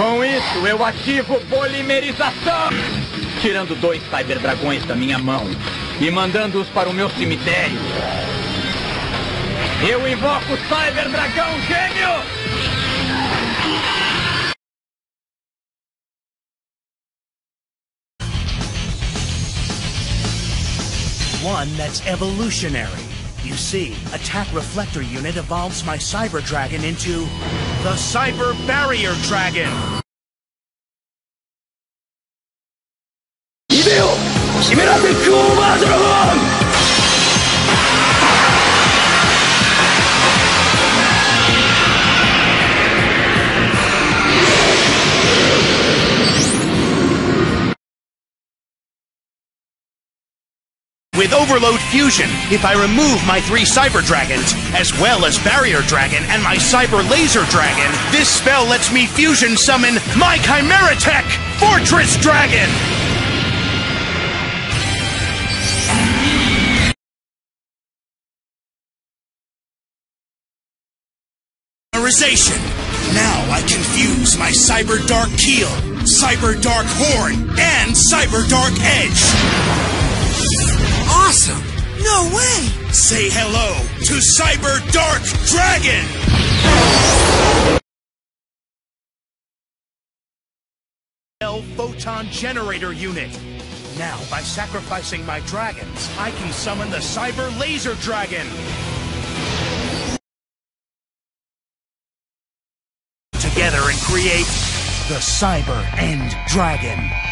Com isso, eu ativo polimerização, tirando dois Cyberdragões da minha mão e mandando-os para o meu cemitério. Eu invoco o Cyberdragão Gêmeo! One that's evolutionary. You see, Attack Reflector Unit evolves my Cyber Dragon into the Cyber Barrier Dragon. イデオキメラテックオーバードラゴン With Overload Fusion, if I remove my three Cyber Dragons, as well as Barrier Dragon and my Cyber Laser Dragon, this spell lets me fusion summon my Chimera Tech, Fortress Dragon! Now I can fuse my Cyber Dark Keel, Cyber Dark Horn, and Cyber Dark Edge! Awesome! No way! Say hello to Cyber Dark Dragon! L Photon Generator Unit. Now, by sacrificing my dragons, I can summon the Cyber Laser Dragon. Together and create the Cyber End Dragon.